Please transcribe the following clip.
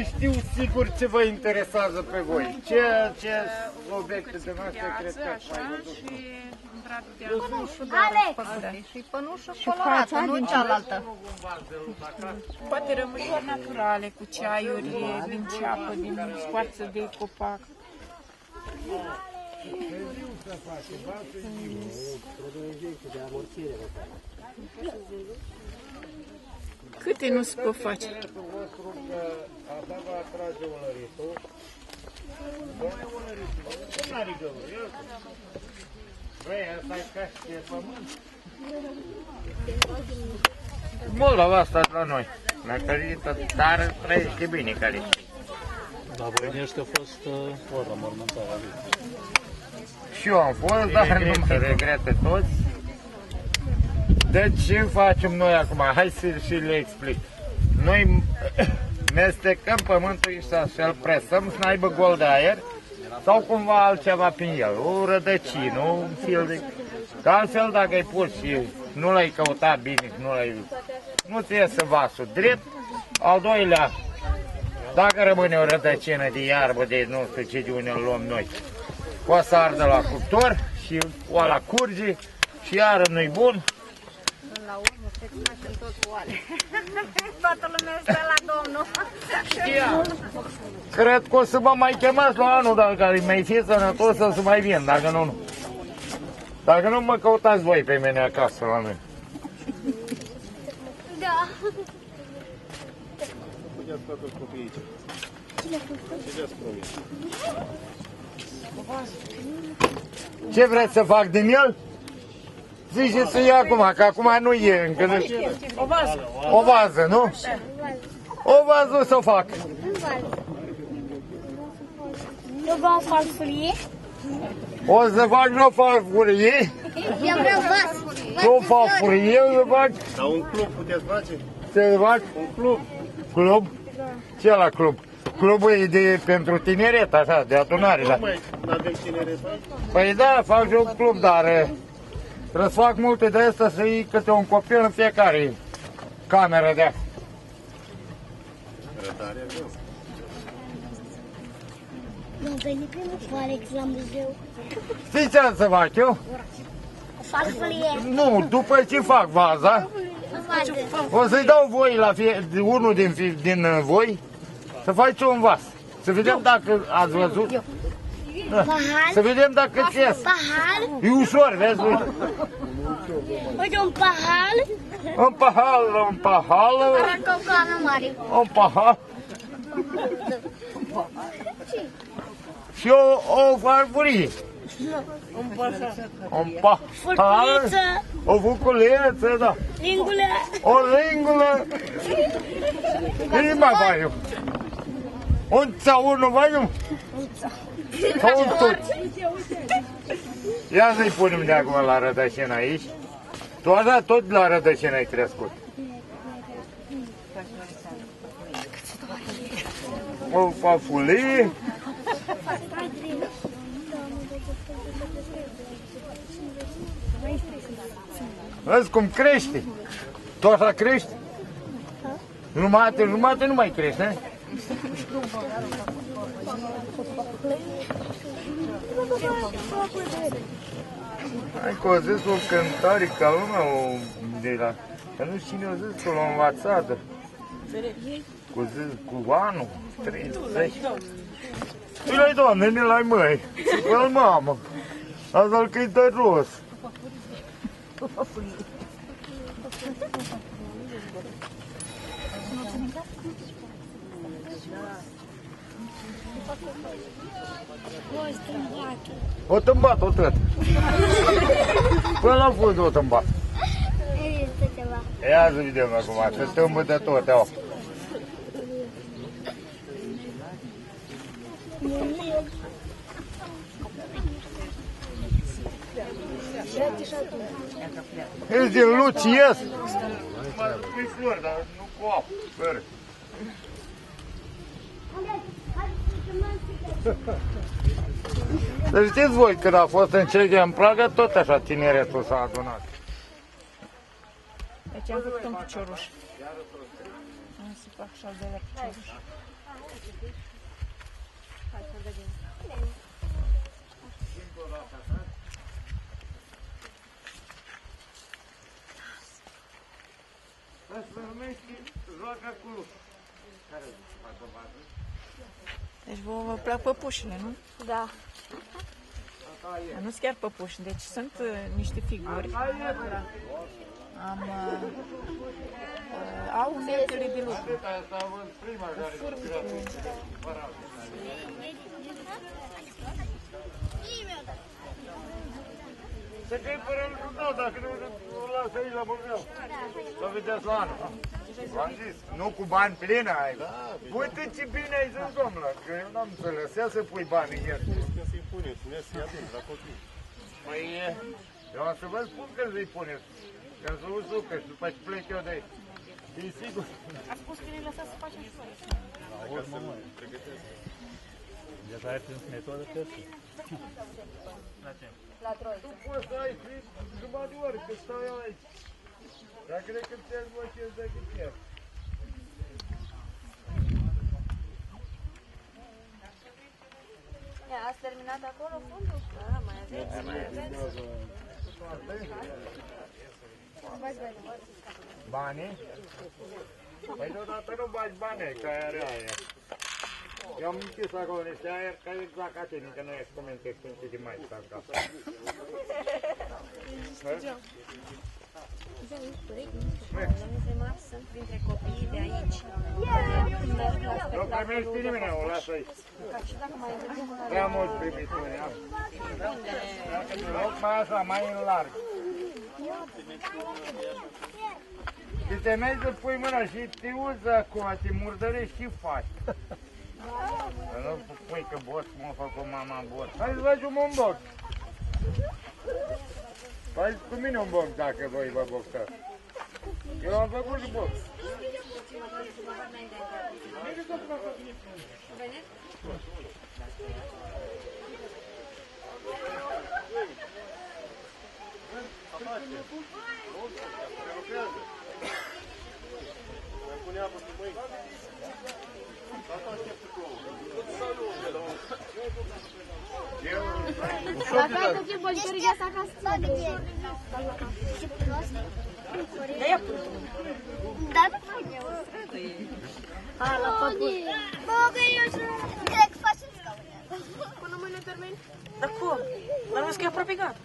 știu sigur ce vă interesează pe voi. Ce, ce obiecte de noastre Viață, credeți? așa, și în bradul de azur. Pănușul de răspădure și pănușul colorată, nu cealaltă. Poate rămâșori naturale cu ceaiuri din ceapă, din scoarță de copac. Câte nu se pot face? Interesul vostru că asta va atrage ulăritul. Băi, ulăritul, cum n-are găuri? Ia uite. Băi, asta e ca și de pământ. Moldova asta la noi. Mecărită tare, trăiește bine care. Da, Voinești a fost uh, ora mormântarea lui. Și eu am fost, dar nu mă regrete toți. Deci ce facem noi acum? Hai să și le explic. Noi mestecăm pământul ăsta și îl presăm să n-aibă gol de aer sau cumva altceva prin el, o rădăcină, un fil de... Că altfel dacă ai pus și nu l-ai căutat bine, nu l-ai... Nu-ți iese vasul drept. Al doilea, dacă rămâne o rădăcină de iarbă, de nu știu ce de unde îl luăm noi, o să ardă la cuptor și o la curge și iară nu-i bun. La urmă se facem tot oale. Toată lumea stă la domnul. Cred că o să vă mai chemați la anul dacă îi mai fie sănătos să mai vin, dacă nu, nu. Dacă nu mă căutați voi pe mine acasă la mine. Da. Vedeți toți copiii aici. Vedeți promis. Ce vreți să fac din el? Ziceți să ia acum, că acum nu e încă. nu- O vază. O vază, nu? O vază o să o fac. Eu vreau farfurie. O să fac nu farfurie, Eu vreau vas. nu farfurie, o să fac. Dar un club puteți face? Ce să fac? Un club. Club? Ce la club? Clubul e de, pentru tineret, așa, de adunare. Da. Nu mai avem tineret aici? Păi da, fac și un club, dar eh, trebuie să fac multe de astea să iei câte un copil în fiecare cameră de asta. Rătare greu. Nu veni primul cu Alex la muzeu. Știi ce am să fac eu? Farfurie. Nu, după ce fac vaza, o să-i dau voi la fie, unul din, fi- din uh, voi să faci un vas. Să vedem dacă ați văzut. Să vedem dacă ți ies. Pahar. E ușor, vezi? Uite. Un. Un pahal, un pahal, o cană mare. un pahal. Și o, o farfurie. Un pahal. Furculiță. O buculeță, da. Lingule. O lingulă. Ce mai fac eu? Un țaur nu fac eu? Sau un tot? Ia să-i punem de acum la rădăcină aici. Tu așa tot la rădăcină ai crescut. O fafulie. Vezi cum crește. Tu așa crești? Jumate, jumate nu mai crește, ne? Hai că o zis o cântare ca lumea o, de la... Că nu știu cine o zis că l-a învățat. Cu, zi, cu anul 30. Tu l-ai doamne, ne l-ai măi. Păi mamă. Asta-l cântă jos. O tâmbat, o tot. Până la fund o tâmbat. Este ceva. Ia să vedem acum, se tâmbă de tot, iau. Ești din luci, ies. Pui flori, dar nu cu apă. Fără. Să știți voi, când a fost în Cehia, în Praga, tot așa tineretul s-a adunat. Deci am făcut un picioruș. Am să fac și al doilea picioruș. Asta se numește joaca cu lucru. Care fac o bază? Deci vă, vă plac păpușile, nu? Da. Asta e. Nu sunt chiar păpuși, deci sunt uh, niște figuri. Asta e. Am, uh, uh, au uneltele de lucru. Atâta asta am văzut prima care se gratuită. Fără altă. Să că fără lucru tău, dacă nu nu las aici la Bălgău. Să vedeți la anul. V-am zis, nu cu bani plini ai. Uite ce bine ai zis, domnule, că eu n-am înțeles. Ia să pui bani în el. Când se impune, spuneți să-i aduc la copii. Păi, eu am să vă spun că îi puneți. Că să uzu, că și după ce plec eu de aici. E sigur. A spus că ne lăsați să facem și noi. La urmă, mă. Deja ai prins metodă pe asta. La troi. Tu poți să ai fi jumătate de ori, că stau eu aici. Dacă de cât ți-ai vă ce de cât ți Ia, ați terminat acolo fundul? Da, mai aveți. Mai aveți. Banii? Păi deodată nu bagi bani, că are aia. Eu am închis acolo niște aer, ca exact ca tine, că nu ești comentezi când ce mai stați acasă. Domnul primar sunt printre copiii de aici. Nu primești nimeni, o lasă aici. Și dacă mai mergem la Prea mult primiți mâine, am. Dacă te loc mai așa, mai în larg. Și te mergi să pui mâna și te uzi acum, te murdărești și faci. Să nu pui că boț, mă fac cu mama boț. Hai să faci un box. Faci cu mine un box dacă voi vă boxați. Eu am făcut și box. Mai pune apă pe mâini. Asta aștept cu ouă. Eu Dacă ai copii bolșori, ia să acasă. Da, da, eu. A, la făcut. Bă, că eu sunt... Cred că facem scaune. Până mâine termin? Dar cum? Dar nu că e aproape gata.